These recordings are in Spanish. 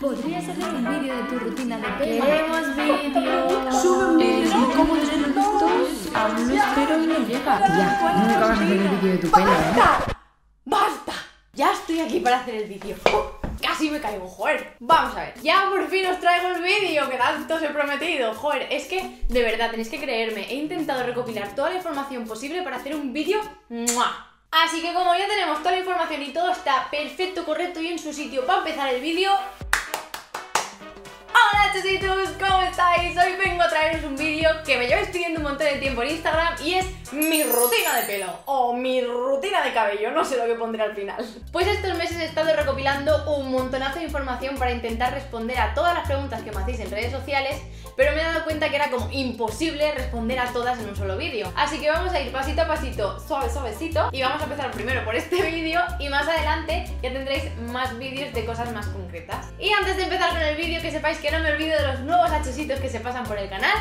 ¿Podrías hacer un vídeo de tu rutina de pelo? Queremos vídeos. Sube un vídeo. Eh, ¿Cómo tener listos? Aún lo espero y no llega. Ya, nunca vas a hacer un vídeo de tu pelo, ¿eh? ¡Basta! ¡Basta! Ya estoy aquí para hacer el vídeo. Casi me caigo, joder. Vamos a ver. Ya por fin os traigo el vídeo que tanto os he prometido. Joder, es que de verdad tenéis que creerme. He intentado recopilar toda la información posible para hacer un vídeo. ¡mua! Así que como ya tenemos toda la información y todo está perfecto, correcto y en su sitio para empezar el vídeo, Hola chesitos, ¿cómo estáis? Hoy vengo a traeros un vídeo que me lleváis pidiendo un montón de tiempo en Instagram y es mi rutina de pelo o mi rutina de cabello, no sé lo que pondré al final. Pues estos meses he estado recopilando un montonazo de información para intentar responder a todas las preguntas que me hacéis en redes sociales, pero me he dado cuenta que era como imposible responder a todas en un solo vídeo. Así que vamos a ir pasito a pasito, suave suavecito y vamos a empezar primero por este vídeo y más adelante ya tendréis más vídeos de cosas más concretas. Y antes de empezar con el vídeo que sepáis que no me olvido de los nuevos hachositos que se pasan por el canal.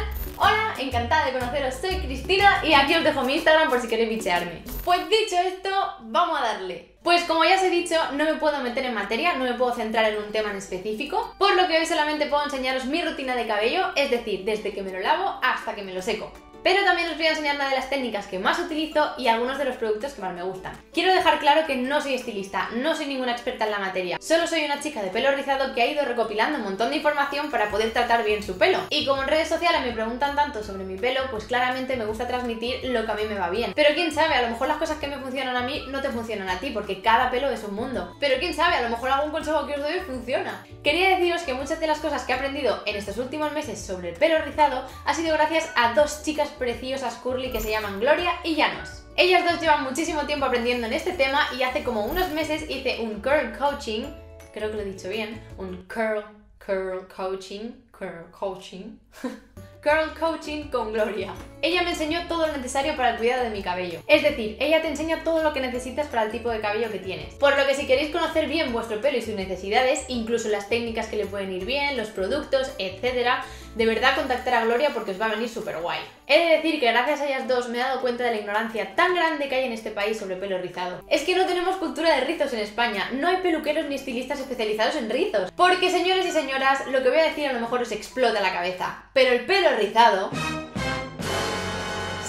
Hola, encantada de conoceros, soy Cristina y aquí os dejo mi Instagram por si queréis bichearme. Pues dicho esto, vamos a darle. Pues como ya os he dicho, no me puedo meter en materia, no me puedo centrar en un tema en específico, por lo que hoy solamente puedo enseñaros mi rutina de cabello, es decir, desde que me lo lavo hasta que me lo seco. Pero también os voy a enseñar una de las técnicas que más utilizo y algunos de los productos que más me gustan. Quiero dejar claro que no soy estilista, no soy ninguna experta en la materia, solo soy una chica de pelo rizado que ha ido recopilando un montón de información para poder tratar bien su pelo. Y como en redes sociales me preguntan tanto sobre mi pelo, pues claramente me gusta transmitir lo que a mí me va bien. Pero quién sabe, a lo mejor las cosas que me funcionan a mí no te funcionan a ti, porque cada pelo es un mundo. Pero quién sabe, a lo mejor algún consejo que os doy funciona. Quería deciros que muchas de las cosas que he aprendido en estos últimos meses sobre el pelo rizado ha sido gracias a dos chicas preciosas curly que se llaman Gloria y Llanos. Ellas dos llevan muchísimo tiempo aprendiendo en este tema y hace como unos meses hice un curl coaching, creo que lo he dicho bien, un curl, curl coaching, curl coaching, curl coaching con Gloria. Ella me enseñó todo lo necesario para el cuidado de mi cabello. Es decir, ella te enseña todo lo que necesitas para el tipo de cabello que tienes. Por lo que si queréis conocer bien vuestro pelo y sus necesidades, incluso las técnicas que le pueden ir bien, los productos, etcétera, de verdad contactar a Gloria porque os va a venir súper guay. He de decir que gracias a ellas dos me he dado cuenta de la ignorancia tan grande que hay en este país sobre pelo rizado. Es que no tenemos cultura de rizos en España, no hay peluqueros ni estilistas especializados en rizos. Porque señores y señoras, lo que voy a decir a lo mejor os explota la cabeza, pero el pelo rizado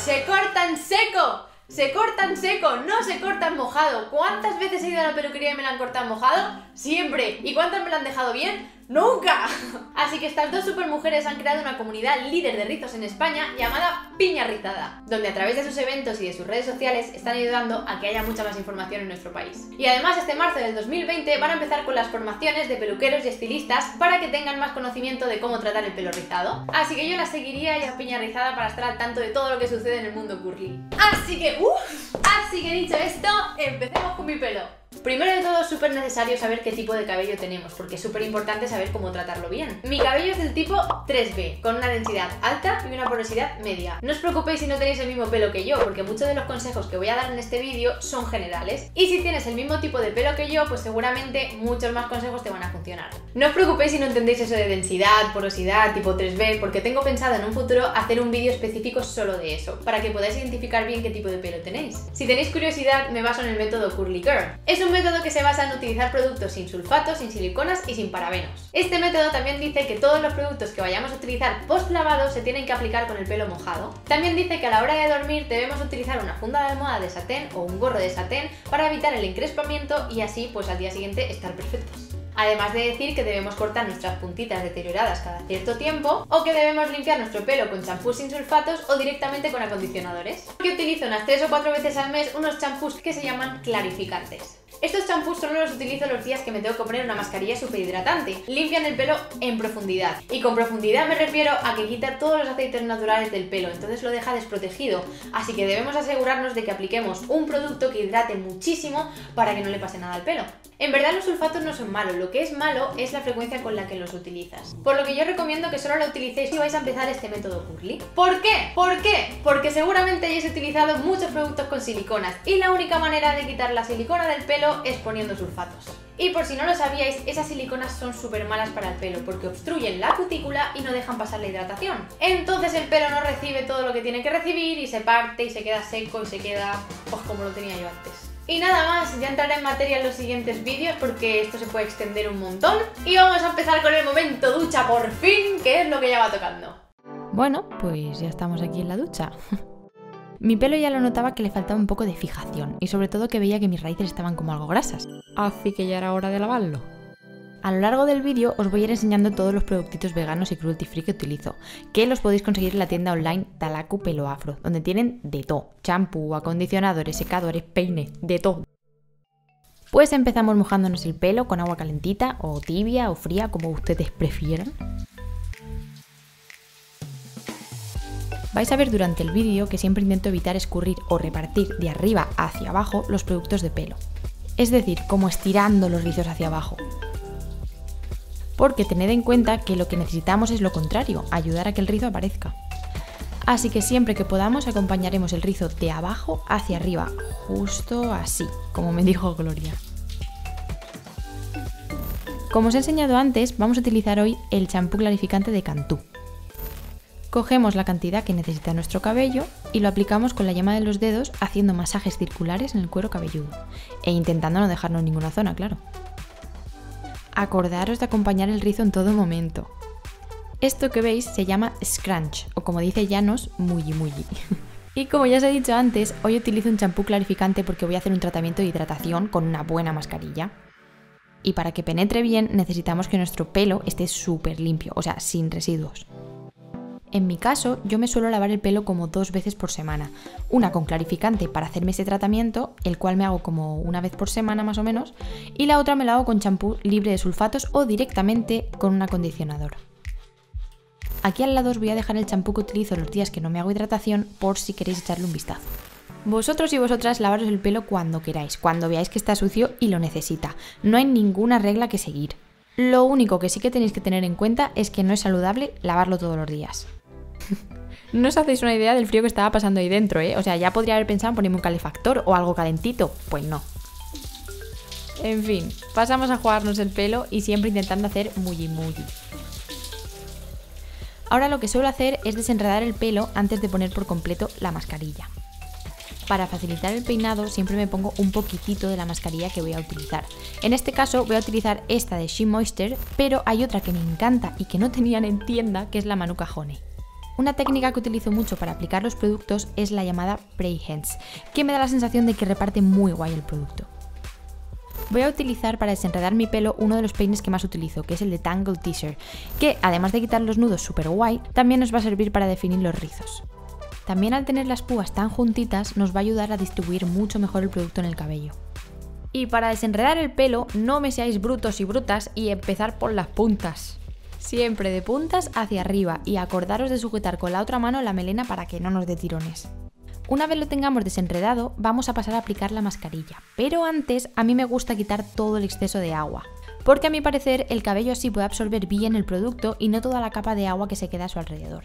se corta en seco. Se corta en seco, no se corta en mojado. ¿Cuántas veces he ido a la peluquería y me la han cortado mojado? Siempre. ¿Y cuántas me la han dejado bien? ¡Nunca! Así que estas dos supermujeres han creado una comunidad líder de rizos en España llamada Piña Rizada, donde a través de sus eventos y de sus redes sociales están ayudando a que haya mucha más información en nuestro país. Y además este marzo del 2020 van a empezar con las formaciones de peluqueros y estilistas para que tengan más conocimiento de cómo tratar el pelo rizado. Así que yo la seguiría y a Piña Rizada para estar al tanto de todo lo que sucede en el mundo curly. Así que, uff, así que dicho esto, empecemos con mi pelo. Primero de todo es súper necesario saber qué tipo de cabello tenemos, porque es súper importante saber cómo tratarlo bien. Mi cabello es del tipo 3B, con una densidad alta y una porosidad media. No os preocupéis si no tenéis el mismo pelo que yo, porque muchos de los consejos que voy a dar en este vídeo son generales. Y si tienes el mismo tipo de pelo que yo, pues seguramente muchos más consejos te van a funcionar. No os preocupéis si no entendéis eso de densidad, porosidad, tipo 3B, porque tengo pensado en un futuro hacer un vídeo específico solo de eso, para que podáis identificar bien qué tipo de pelo tenéis. Si tenéis curiosidad, me baso en el método Curly Girl. Es un método que se basa en utilizar productos sin sulfatos, sin siliconas y sin parabenos. Este método también dice que todos los productos que vayamos a utilizar post lavado se tienen que aplicar con el pelo mojado. También dice que a la hora de dormir debemos utilizar una funda de almohada de satén o un gorro de satén para evitar el encrespamiento y así pues al día siguiente estar perfectos. Además de decir que debemos cortar nuestras puntitas deterioradas cada cierto tiempo o que debemos limpiar nuestro pelo con champús sin sulfatos o directamente con acondicionadores. Yo utilizo unas 3 o 4 veces al mes unos champús que se llaman clarificantes. Estos champús solo los utilizo los días que me tengo que poner una mascarilla súper hidratante. Limpian el pelo en profundidad. Y con profundidad me refiero a que quita todos los aceites naturales del pelo, entonces lo deja desprotegido. Así que debemos asegurarnos de que apliquemos un producto que hidrate muchísimo para que no le pase nada al pelo. En verdad los sulfatos no son malos, lo que es malo es la frecuencia con la que los utilizas. Por lo que yo recomiendo que solo lo utilicéis si vais a empezar este método curly. ¿Por qué? ¿Por qué? Porque seguramente hayáis utilizado muchos productos con siliconas y la única manera de quitar la silicona del pelo es poniendo sulfatos. Y por si no lo sabíais, esas siliconas son súper malas para el pelo porque obstruyen la cutícula y no dejan pasar la hidratación. Entonces el pelo no recibe todo lo que tiene que recibir y se parte y se queda seco y se queda pues como lo tenía yo antes. Y nada más, ya entraré en materia en los siguientes vídeos porque esto se puede extender un montón. Y vamos a empezar con el momento ducha por fin, que es lo que ya va tocando. Bueno, pues ya estamos aquí en la ducha. Mi pelo ya lo notaba que le faltaba un poco de fijación y sobre todo que veía que mis raíces estaban como algo grasas. Así que ya era hora de lavarlo. A lo largo del vídeo os voy a ir enseñando todos los productitos veganos y cruelty free que utilizo, que los podéis conseguir en la tienda online Talaku Pelo Afro, donde tienen de todo, champú, acondicionadores, secadores, peines, de todo. Pues empezamos mojándonos el pelo con agua calentita o tibia o fría, como ustedes prefieran. Vais a ver durante el vídeo que siempre intento evitar escurrir o repartir de arriba hacia abajo los productos de pelo. Es decir, como estirando los rizos hacia abajo. Porque tened en cuenta que lo que necesitamos es lo contrario, ayudar a que el rizo aparezca. Así que siempre que podamos acompañaremos el rizo de abajo hacia arriba, justo así, como me dijo Gloria. Como os he enseñado antes, vamos a utilizar hoy el champú clarificante de Cantú. Cogemos la cantidad que necesita nuestro cabello y lo aplicamos con la yema de los dedos haciendo masajes circulares en el cuero cabelludo e intentando no dejarnos ninguna zona, claro. Acordaros de acompañar el rizo en todo momento. Esto que veis se llama scrunch o como dice Llanos, mulli mulli. Y como ya os he dicho antes, hoy utilizo un champú clarificante porque voy a hacer un tratamiento de hidratación con una buena mascarilla. Y para que penetre bien necesitamos que nuestro pelo esté súper limpio, o sea, sin residuos. En mi caso, yo me suelo lavar el pelo como dos veces por semana. Una con clarificante para hacerme ese tratamiento, el cual me hago como una vez por semana más o menos, y la otra me la hago con champú libre de sulfatos o directamente con un acondicionador. Aquí al lado os voy a dejar el champú que utilizo los días que no me hago hidratación por si queréis echarle un vistazo. Vosotros y vosotras lavaros el pelo cuando queráis, cuando veáis que está sucio y lo necesita. No hay ninguna regla que seguir. Lo único que sí que tenéis que tener en cuenta es que no es saludable lavarlo todos los días. No os hacéis una idea del frío que estaba pasando ahí dentro, ¿eh? O sea, ya podría haber pensado en ponerme un calefactor o algo calentito. Pues no. En fin, pasamos a jugarnos el pelo y siempre intentando hacer muy muy. Ahora lo que suelo hacer es desenredar el pelo antes de poner por completo la mascarilla. Para facilitar el peinado siempre me pongo un poquitito de la mascarilla que voy a utilizar. En este caso voy a utilizar esta de She Moisture, pero hay otra que me encanta y que no tenían en tienda, que es la Manuka Honey. Una técnica que utilizo mucho para aplicar los productos es la llamada Spray Hands, que me da la sensación de que reparte muy guay el producto. Voy a utilizar para desenredar mi pelo uno de los peines que más utilizo, que es el de Tangle Teaser, que además de quitar los nudos super guay, también nos va a servir para definir los rizos. También al tener las púas tan juntitas nos va a ayudar a distribuir mucho mejor el producto en el cabello. Y para desenredar el pelo, no me seáis brutos y brutas y empezar por las puntas. Siempre de puntas hacia arriba y acordaros de sujetar con la otra mano la melena para que no nos dé tirones. Una vez lo tengamos desenredado, vamos a pasar a aplicar la mascarilla, pero antes a mí me gusta quitar todo el exceso de agua, porque a mi parecer el cabello así puede absorber bien el producto y no toda la capa de agua que se queda a su alrededor.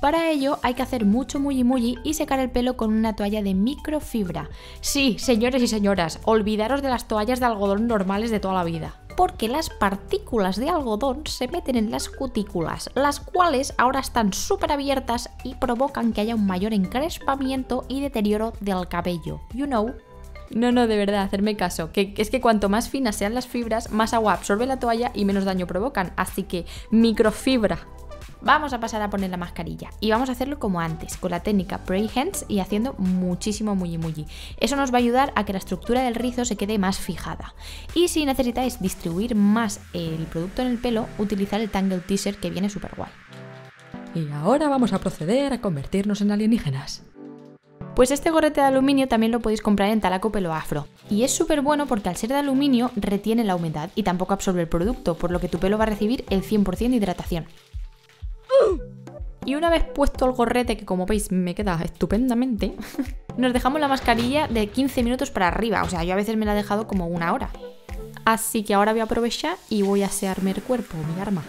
Para ello hay que hacer mucho muy muy y secar el pelo con una toalla de microfibra. Sí, señores y señoras, olvidaros de las toallas de algodón normales de toda la vida porque las partículas de algodón se meten en las cutículas, las cuales ahora están súper abiertas y provocan que haya un mayor encrespamiento y deterioro del cabello. You know. No, no, de verdad, hacerme caso, que es que cuanto más finas sean las fibras, más agua absorbe la toalla y menos daño provocan. Así que microfibra, Vamos a pasar a poner la mascarilla y vamos a hacerlo como antes, con la técnica Pray Hands y haciendo muchísimo muy muy. Eso nos va a ayudar a que la estructura del rizo se quede más fijada. Y si necesitáis distribuir más el producto en el pelo, utilizar el Tangle Teaser que viene súper guay. Y ahora vamos a proceder a convertirnos en alienígenas. Pues este gorrete de aluminio también lo podéis comprar en Talaco Pelo Afro. Y es súper bueno porque al ser de aluminio retiene la humedad y tampoco absorbe el producto, por lo que tu pelo va a recibir el 100% de hidratación. Y una vez puesto el gorrete, que como veis me queda estupendamente, nos dejamos la mascarilla de 15 minutos para arriba. O sea, yo a veces me la he dejado como una hora. Así que ahora voy a aprovechar y voy a asearme el cuerpo, mi arma.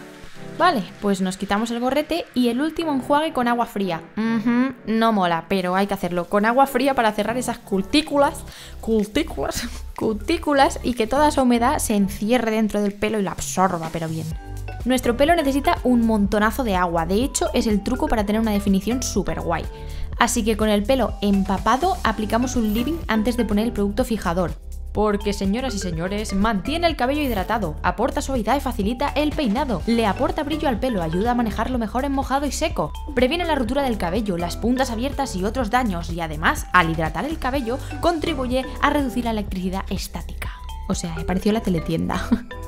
Vale, pues nos quitamos el gorrete y el último enjuague con agua fría. no mola, pero hay que hacerlo. Con agua fría para cerrar esas cutículas, cutículas, cutículas y que toda esa humedad se encierre dentro del pelo y la absorba, pero bien. Nuestro pelo necesita un montonazo de agua, de hecho es el truco para tener una definición súper guay. Así que con el pelo empapado aplicamos un living antes de poner el producto fijador. Porque, señoras y señores, mantiene el cabello hidratado, aporta suavidad y facilita el peinado, le aporta brillo al pelo, ayuda a manejarlo mejor en mojado y seco, previene la ruptura del cabello, las puntas abiertas y otros daños y además, al hidratar el cabello, contribuye a reducir la electricidad estática. O sea, pareció la teletienda.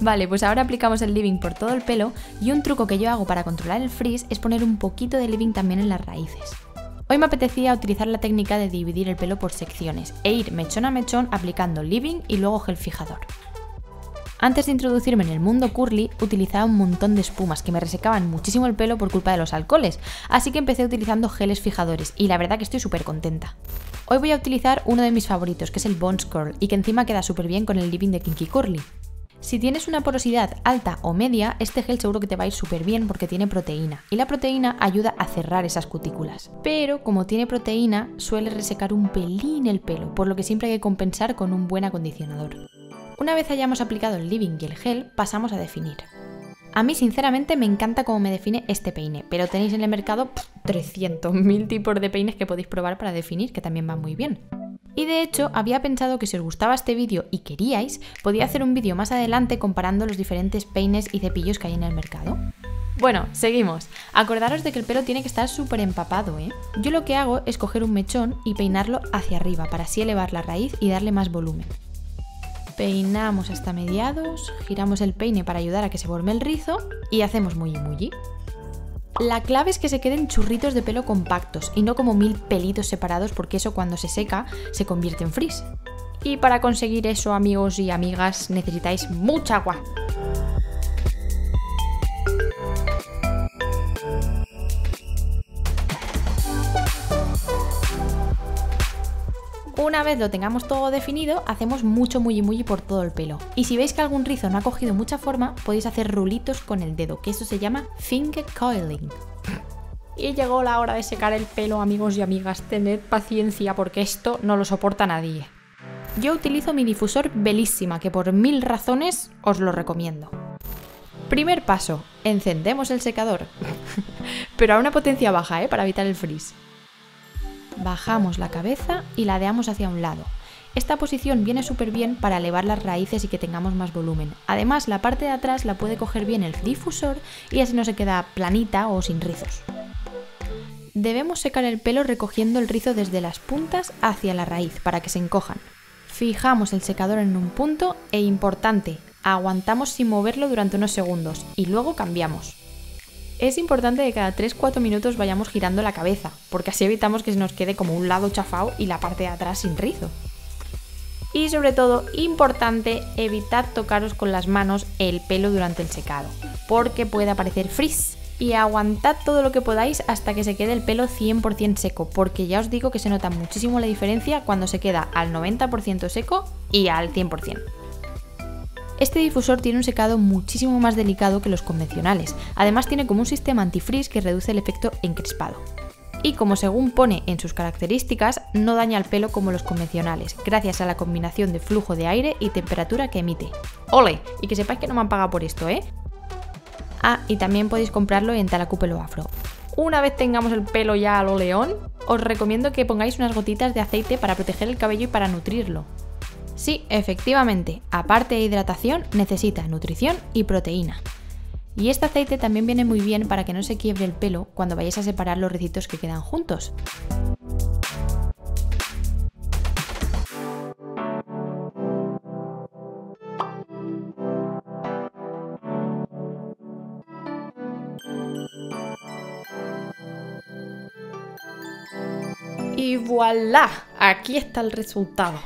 Vale, pues ahora aplicamos el living por todo el pelo y un truco que yo hago para controlar el frizz es poner un poquito de living también en las raíces. Hoy me apetecía utilizar la técnica de dividir el pelo por secciones e ir mechón a mechón aplicando living y luego gel fijador. Antes de introducirme en el mundo curly, utilizaba un montón de espumas que me resecaban muchísimo el pelo por culpa de los alcoholes, así que empecé utilizando geles fijadores y la verdad que estoy súper contenta. Hoy voy a utilizar uno de mis favoritos, que es el Bones Curl, y que encima queda súper bien con el living de Kinky Curly. Si tienes una porosidad alta o media, este gel seguro que te va a ir súper bien porque tiene proteína y la proteína ayuda a cerrar esas cutículas. Pero como tiene proteína, suele resecar un pelín el pelo, por lo que siempre hay que compensar con un buen acondicionador. Una vez hayamos aplicado el living y el gel, pasamos a definir. A mí sinceramente me encanta cómo me define este peine, pero tenéis en el mercado 300.000 tipos de peines que podéis probar para definir, que también van muy bien. Y de hecho, había pensado que si os gustaba este vídeo y queríais, podía hacer un vídeo más adelante comparando los diferentes peines y cepillos que hay en el mercado. Bueno, seguimos. Acordaros de que el pelo tiene que estar súper empapado, ¿eh? Yo lo que hago es coger un mechón y peinarlo hacia arriba para así elevar la raíz y darle más volumen. Peinamos hasta mediados, giramos el peine para ayudar a que se forme el rizo y hacemos muy muy. La clave es que se queden churritos de pelo compactos y no como mil pelitos separados porque eso cuando se seca se convierte en frizz. Y para conseguir eso amigos y amigas necesitáis mucha agua. Una vez lo tengamos todo definido, hacemos mucho muy muy por todo el pelo. Y si veis que algún rizo no ha cogido mucha forma, podéis hacer rulitos con el dedo, que eso se llama finger coiling. Y llegó la hora de secar el pelo, amigos y amigas. Tened paciencia porque esto no lo soporta nadie. Yo utilizo mi difusor Belísima, que por mil razones os lo recomiendo. Primer paso, encendemos el secador. Pero a una potencia baja, ¿eh? Para evitar el frizz bajamos la cabeza y ladeamos hacia un lado. Esta posición viene súper bien para elevar las raíces y que tengamos más volumen. Además, la parte de atrás la puede coger bien el difusor y así no se queda planita o sin rizos. Debemos secar el pelo recogiendo el rizo desde las puntas hacia la raíz para que se encojan. Fijamos el secador en un punto e importante, aguantamos sin moverlo durante unos segundos y luego cambiamos. Es importante que cada 3-4 minutos vayamos girando la cabeza, porque así evitamos que se nos quede como un lado chafado y la parte de atrás sin rizo. Y sobre todo, importante, evitad tocaros con las manos el pelo durante el secado, porque puede aparecer frizz. Y aguantad todo lo que podáis hasta que se quede el pelo 100% seco, porque ya os digo que se nota muchísimo la diferencia cuando se queda al 90% seco y al 100%. Este difusor tiene un secado muchísimo más delicado que los convencionales, además tiene como un sistema antifreeze que reduce el efecto encrespado. Y como según pone en sus características, no daña el pelo como los convencionales, gracias a la combinación de flujo de aire y temperatura que emite. ¡Ole! Y que sepáis que no me han pagado por esto, ¿eh? Ah, y también podéis comprarlo en Talacupelo Afro. Una vez tengamos el pelo ya a lo león, os recomiendo que pongáis unas gotitas de aceite para proteger el cabello y para nutrirlo. Sí, efectivamente, aparte de hidratación, necesita nutrición y proteína. Y este aceite también viene muy bien para que no se quiebre el pelo cuando vayáis a separar los ricitos que quedan juntos. Y voilà, aquí está el resultado.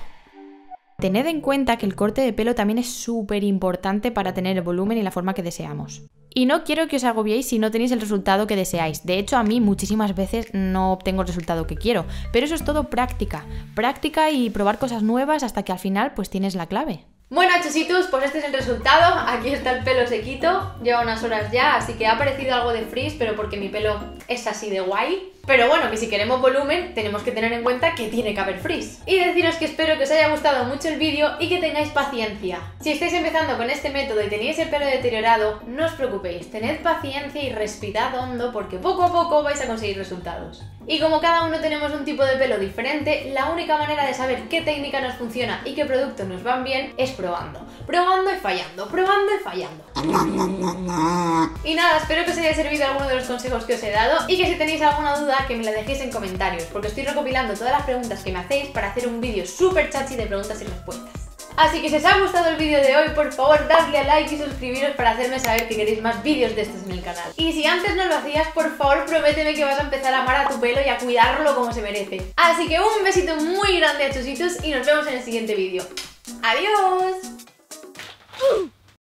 Tened en cuenta que el corte de pelo también es súper importante para tener el volumen y la forma que deseamos. Y no quiero que os agobiéis si no tenéis el resultado que deseáis. De hecho, a mí muchísimas veces no obtengo el resultado que quiero. Pero eso es todo práctica. Práctica y probar cosas nuevas hasta que al final pues tienes la clave. Bueno, chesitos, pues este es el resultado. Aquí está el pelo sequito. Lleva unas horas ya, así que ha aparecido algo de frizz, pero porque mi pelo es así de guay. Pero bueno, que si queremos volumen, tenemos que tener en cuenta que tiene que haber frizz. Y deciros que espero que os haya gustado mucho el vídeo y que tengáis paciencia. Si estáis empezando con este método y tenéis el pelo deteriorado, no os preocupéis, tened paciencia y respirad hondo porque poco a poco vais a conseguir resultados. Y como cada uno tenemos un tipo de pelo diferente, la única manera de saber qué técnica nos funciona y qué productos nos van bien es probando. Probando y fallando, probando y fallando. Y nada, espero que os haya servido alguno de los consejos que os he dado y que si tenéis alguna duda que me la dejéis en comentarios, porque estoy recopilando todas las preguntas que me hacéis para hacer un vídeo súper chachi de preguntas y respuestas. Así que si os ha gustado el vídeo de hoy, por favor dadle a like y suscribiros para hacerme saber que queréis más vídeos de estos en el canal. Y si antes no lo hacías, por favor prométeme que vas a empezar a amar a tu pelo y a cuidarlo como se merece. Así que un besito muy grande a chositos y nos vemos en el siguiente vídeo. ¡Adiós!